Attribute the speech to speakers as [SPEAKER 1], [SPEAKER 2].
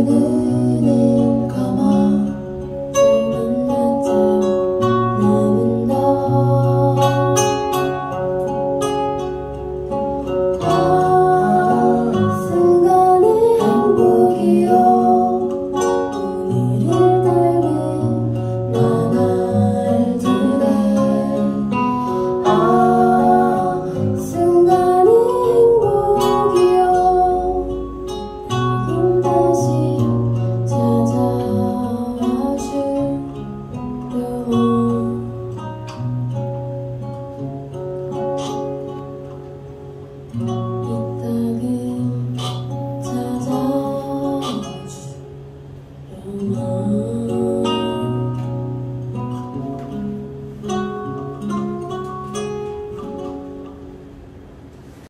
[SPEAKER 1] Hallelujah.